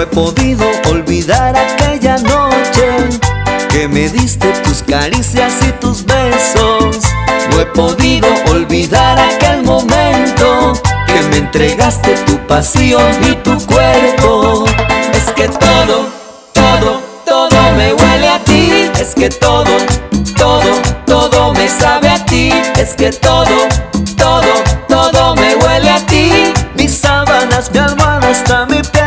No he podido olvidar aquella noche que me diste tus caricias y tus besos. No he podido olvidar aquel momento que me entregaste tu pasión y tu cuerpo. Es que todo, todo, todo me huele a ti. Es que todo, todo, todo me sabe a ti. Es que todo, todo, todo me huele a ti. Mis sábanas, mi almohada, hasta mi piel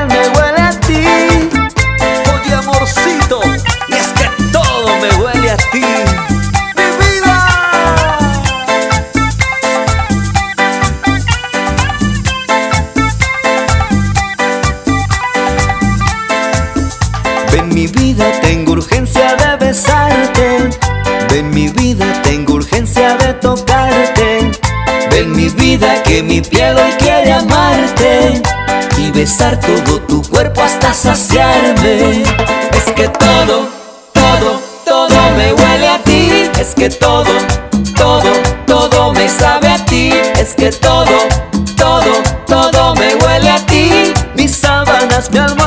mi vida, tengo urgencia de besarte. Ven mi vida, tengo urgencia de tocarte. Ven mi vida, que mi piel hoy quiere amarte. Y besar todo tu cuerpo hasta saciarme. Es que todo, todo, todo me huele a ti. Es que todo, todo, todo me sabe a ti. Es que todo, todo, todo me huele a ti. Mis sábanas, mi almohada,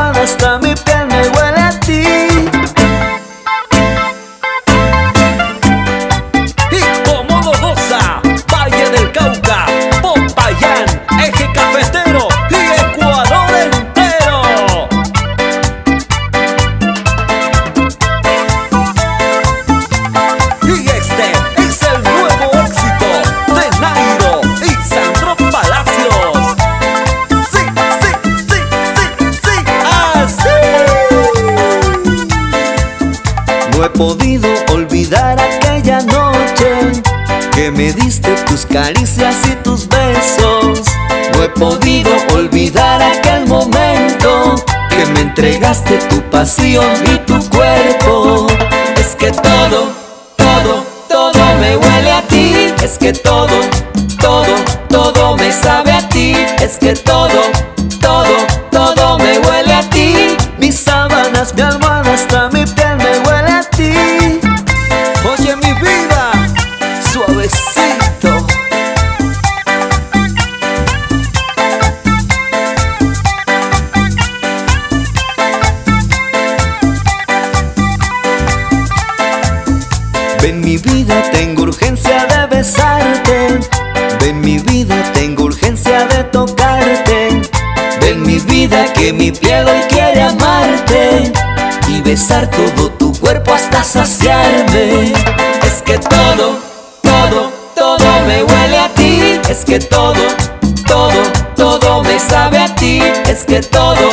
podido olvidar aquella noche que me diste tus caricias y tus besos. No he podido olvidar aquel momento que me entregaste tu pasión y tu cuerpo. Es que todo, todo, todo me huele a ti. Es que todo, todo, todo me sabe a ti. Es que todo, Oye mi vida, suavecito. Ven mi vida, tengo urgencia de besarte. Ven mi vida, tengo urgencia de tocarte. Ven mi vida, que mi piel hoy quiere amarte. Y besar todo tu cuerpo hasta saciarme. Es que todo, todo, todo me huele a ti. Es que todo, todo, todo me sabe a ti. Es que todo,